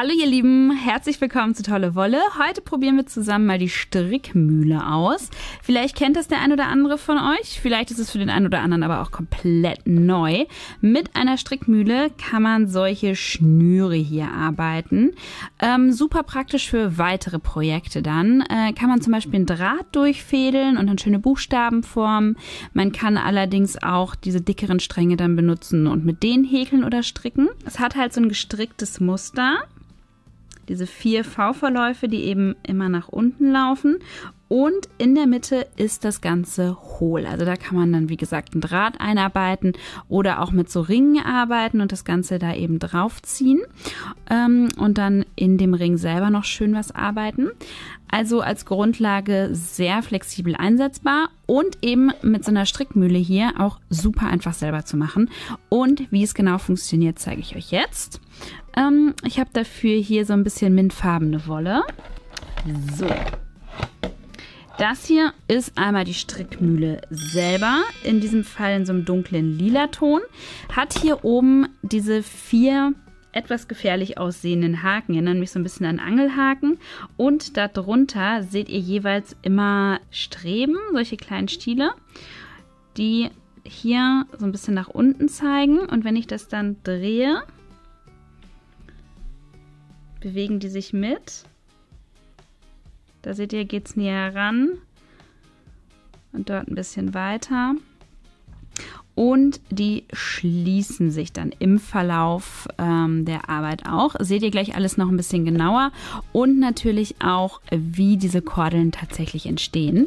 Hallo ihr Lieben, herzlich willkommen zu Tolle Wolle. Heute probieren wir zusammen mal die Strickmühle aus. Vielleicht kennt das der ein oder andere von euch, vielleicht ist es für den einen oder anderen aber auch komplett neu. Mit einer Strickmühle kann man solche Schnüre hier arbeiten. Ähm, super praktisch für weitere Projekte dann. Äh, kann man zum Beispiel einen Draht durchfädeln und dann schöne Buchstaben formen. Man kann allerdings auch diese dickeren Stränge dann benutzen und mit denen häkeln oder stricken. Es hat halt so ein gestricktes Muster diese vier V-Verläufe, die eben immer nach unten laufen. Und in der Mitte ist das Ganze hohl. Also da kann man dann, wie gesagt, einen Draht einarbeiten oder auch mit so Ringen arbeiten und das Ganze da eben draufziehen ähm, und dann in dem Ring selber noch schön was arbeiten. Also als Grundlage sehr flexibel einsetzbar und eben mit so einer Strickmühle hier auch super einfach selber zu machen. Und wie es genau funktioniert, zeige ich euch jetzt. Ähm, ich habe dafür hier so ein bisschen mintfarbene Wolle. So. Das hier ist einmal die Strickmühle selber, in diesem Fall in so einem dunklen lila Ton. Hat hier oben diese vier etwas gefährlich aussehenden Haken, erinnern mich so ein bisschen an Angelhaken. Und darunter seht ihr jeweils immer Streben, solche kleinen Stiele, die hier so ein bisschen nach unten zeigen. Und wenn ich das dann drehe, bewegen die sich mit. Da seht ihr, geht es näher ran. Und dort ein bisschen weiter. Und die schließen sich dann im Verlauf ähm, der Arbeit auch. Seht ihr gleich alles noch ein bisschen genauer. Und natürlich auch, wie diese Kordeln tatsächlich entstehen.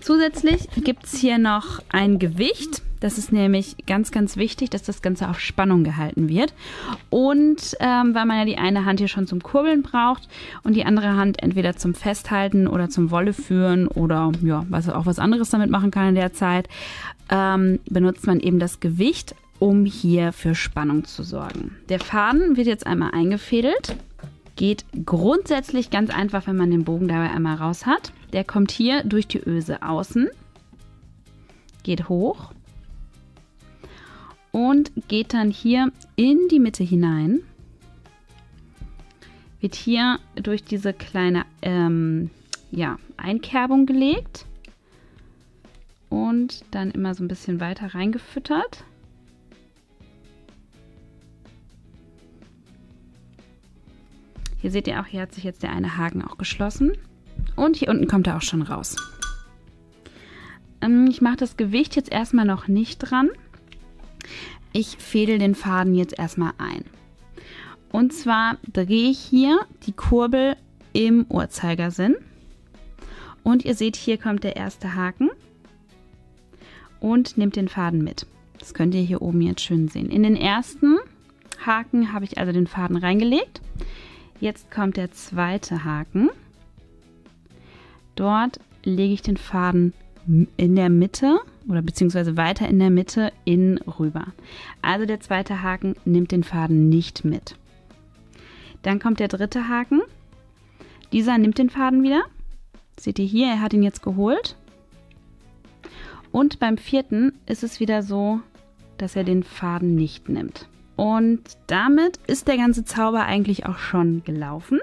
Zusätzlich gibt es hier noch ein Gewicht. Das ist nämlich ganz, ganz wichtig, dass das Ganze auf Spannung gehalten wird. Und ähm, weil man ja die eine Hand hier schon zum Kurbeln braucht und die andere Hand entweder zum Festhalten oder zum Wolle führen oder ja, was auch was anderes damit machen kann in der Zeit, ähm, benutzt man eben das Gewicht, um hier für Spannung zu sorgen. Der Faden wird jetzt einmal eingefädelt. Geht grundsätzlich ganz einfach, wenn man den Bogen dabei einmal raus hat. Der kommt hier durch die Öse außen, geht hoch und geht dann hier in die Mitte hinein. Wird hier durch diese kleine ähm, ja, Einkerbung gelegt und dann immer so ein bisschen weiter reingefüttert. Hier seht ihr auch, hier hat sich jetzt der eine Haken auch geschlossen. Und hier unten kommt er auch schon raus. Ähm, ich mache das Gewicht jetzt erstmal noch nicht dran. Ich fädel den Faden jetzt erstmal ein. Und zwar drehe ich hier die Kurbel im Uhrzeigersinn. Und ihr seht, hier kommt der erste Haken. Und nehmt den Faden mit. Das könnt ihr hier oben jetzt schön sehen. In den ersten Haken habe ich also den Faden reingelegt. Jetzt kommt der zweite Haken. Dort lege ich den Faden in der Mitte oder beziehungsweise weiter in der Mitte in rüber. Also der zweite Haken nimmt den Faden nicht mit. Dann kommt der dritte Haken. Dieser nimmt den Faden wieder. Seht ihr hier, er hat ihn jetzt geholt. Und beim vierten ist es wieder so, dass er den Faden nicht nimmt. Und damit ist der ganze Zauber eigentlich auch schon gelaufen.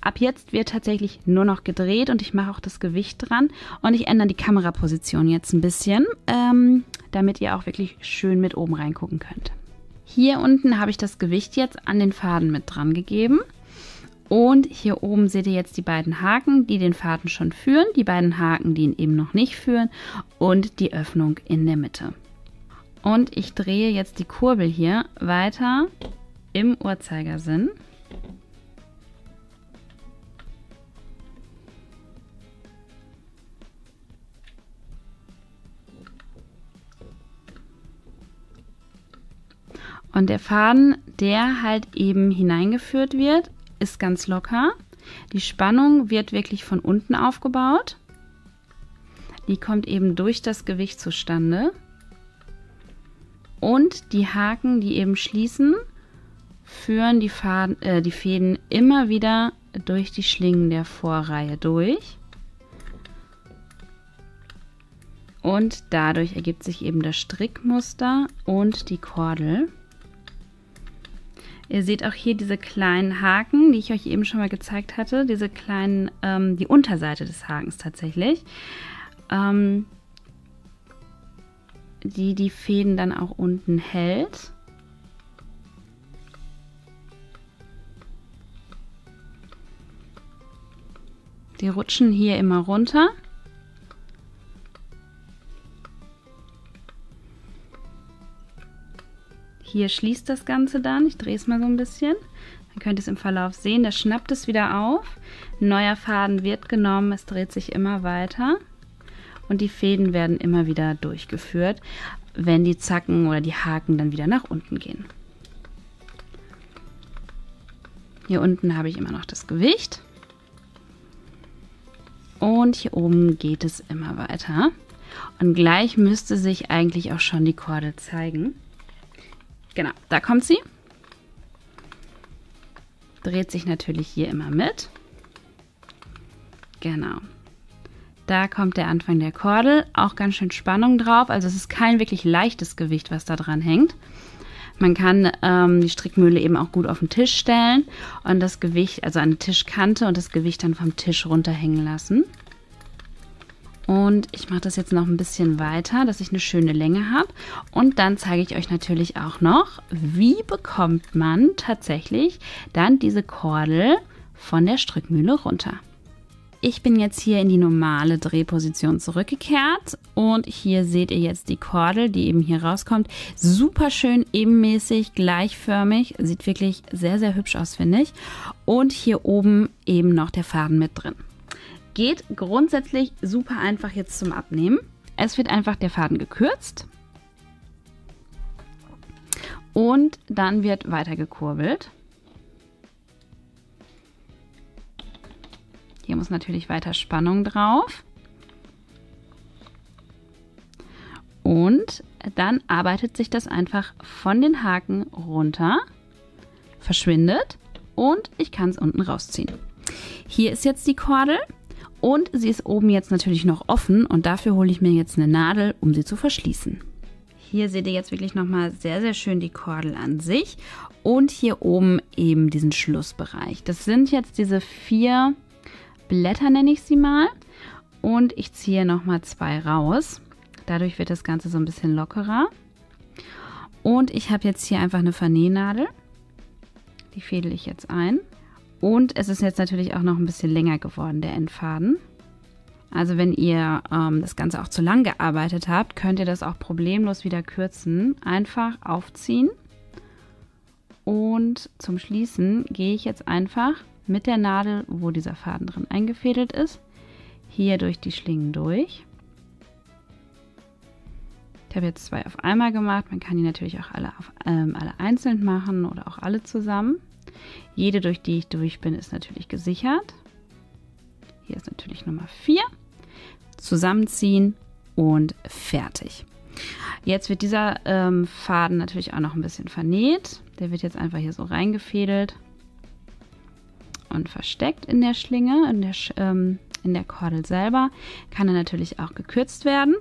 Ab jetzt wird tatsächlich nur noch gedreht und ich mache auch das Gewicht dran und ich ändere die Kameraposition jetzt ein bisschen, ähm, damit ihr auch wirklich schön mit oben reingucken könnt. Hier unten habe ich das Gewicht jetzt an den Faden mit dran gegeben. Und hier oben seht ihr jetzt die beiden Haken, die den Faden schon führen, die beiden Haken, die ihn eben noch nicht führen und die Öffnung in der Mitte. Und ich drehe jetzt die Kurbel hier weiter im Uhrzeigersinn. Und der Faden, der halt eben hineingeführt wird, ist ganz locker. Die Spannung wird wirklich von unten aufgebaut. Die kommt eben durch das Gewicht zustande. Und die Haken, die eben schließen, führen die, Faden, äh, die Fäden immer wieder durch die Schlingen der Vorreihe durch. Und dadurch ergibt sich eben das Strickmuster und die Kordel. Ihr seht auch hier diese kleinen Haken, die ich euch eben schon mal gezeigt hatte. Diese kleinen, ähm, die Unterseite des Hakens tatsächlich. Ähm, die die Fäden dann auch unten hält. Die rutschen hier immer runter. Hier schließt das Ganze dann. Ich drehe es mal so ein bisschen. Dann könnt ihr es im Verlauf sehen. Da schnappt es wieder auf. Ein neuer Faden wird genommen. Es dreht sich immer weiter. Und die Fäden werden immer wieder durchgeführt, wenn die Zacken oder die Haken dann wieder nach unten gehen. Hier unten habe ich immer noch das Gewicht. Und hier oben geht es immer weiter. Und gleich müsste sich eigentlich auch schon die Kordel zeigen. Genau, da kommt sie. Dreht sich natürlich hier immer mit. Genau. Da kommt der Anfang der Kordel. Auch ganz schön Spannung drauf. Also es ist kein wirklich leichtes Gewicht, was da dran hängt. Man kann ähm, die Strickmühle eben auch gut auf den Tisch stellen und das Gewicht, also eine Tischkante und das Gewicht dann vom Tisch runterhängen lassen. Und ich mache das jetzt noch ein bisschen weiter, dass ich eine schöne Länge habe. Und dann zeige ich euch natürlich auch noch, wie bekommt man tatsächlich dann diese Kordel von der Strickmühle runter. Ich bin jetzt hier in die normale Drehposition zurückgekehrt und hier seht ihr jetzt die Kordel, die eben hier rauskommt. Super schön ebenmäßig, gleichförmig, sieht wirklich sehr, sehr hübsch aus, finde ich. Und hier oben eben noch der Faden mit drin. Geht grundsätzlich super einfach jetzt zum Abnehmen. Es wird einfach der Faden gekürzt und dann wird weiter gekurbelt. Hier muss natürlich weiter Spannung drauf. Und dann arbeitet sich das einfach von den Haken runter, verschwindet und ich kann es unten rausziehen. Hier ist jetzt die Kordel und sie ist oben jetzt natürlich noch offen und dafür hole ich mir jetzt eine Nadel, um sie zu verschließen. Hier seht ihr jetzt wirklich nochmal sehr, sehr schön die Kordel an sich und hier oben eben diesen Schlussbereich. Das sind jetzt diese vier Blätter nenne ich sie mal. Und ich ziehe nochmal zwei raus. Dadurch wird das Ganze so ein bisschen lockerer. Und ich habe jetzt hier einfach eine Vernähnadel. Die fädel ich jetzt ein. Und es ist jetzt natürlich auch noch ein bisschen länger geworden, der Endfaden. Also wenn ihr ähm, das Ganze auch zu lang gearbeitet habt, könnt ihr das auch problemlos wieder kürzen. Einfach aufziehen. Und zum Schließen gehe ich jetzt einfach mit der Nadel, wo dieser Faden drin eingefädelt ist, hier durch die Schlingen durch. Ich habe jetzt zwei auf einmal gemacht. Man kann die natürlich auch alle, auf, ähm, alle einzeln machen oder auch alle zusammen. Jede, durch die ich durch bin, ist natürlich gesichert. Hier ist natürlich Nummer 4. Zusammenziehen und fertig. Jetzt wird dieser ähm, Faden natürlich auch noch ein bisschen vernäht. Der wird jetzt einfach hier so reingefädelt und versteckt in der Schlinge, in der, ähm, in der Kordel selber. Kann er natürlich auch gekürzt werden.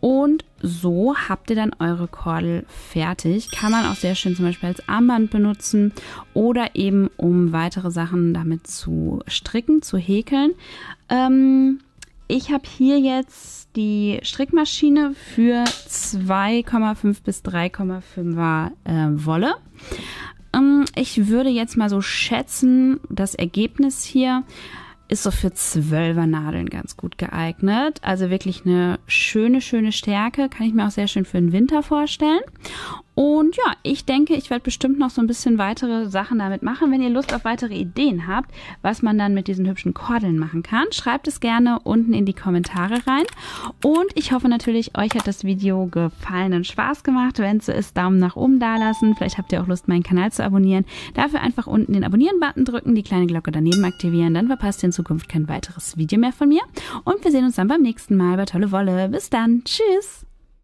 Und so habt ihr dann eure Kordel fertig. Kann man auch sehr schön zum Beispiel als Armband benutzen oder eben um weitere Sachen damit zu stricken, zu häkeln. Ähm, ich habe hier jetzt die Strickmaschine für 2,5 bis 3,5er äh, Wolle. Ähm, ich würde jetzt mal so schätzen, das Ergebnis hier ist so für Zwölfer Nadeln ganz gut geeignet. Also wirklich eine schöne, schöne Stärke. Kann ich mir auch sehr schön für den Winter vorstellen. Und ja, ich denke, ich werde bestimmt noch so ein bisschen weitere Sachen damit machen. Wenn ihr Lust auf weitere Ideen habt, was man dann mit diesen hübschen Kordeln machen kann, schreibt es gerne unten in die Kommentare rein. Und ich hoffe natürlich, euch hat das Video gefallen und Spaß gemacht. Wenn es so ist, Daumen nach oben da lassen. Vielleicht habt ihr auch Lust, meinen Kanal zu abonnieren. Dafür einfach unten den Abonnieren-Button drücken, die kleine Glocke daneben aktivieren. Dann verpasst ihr in Zukunft kein weiteres Video mehr von mir. Und wir sehen uns dann beim nächsten Mal bei Tolle Wolle. Bis dann. Tschüss.